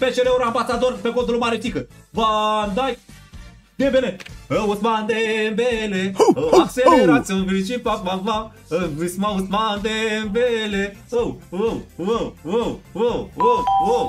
PCL-uri ambasador pe contul mare tică. Van Dijk. Dembele. Ă, Osman Dembele. Ă, Accelerați-o și pa pa pa. Visma ă, Osman Dembele. Oh, oh, oh, oh, oh, oh, oh.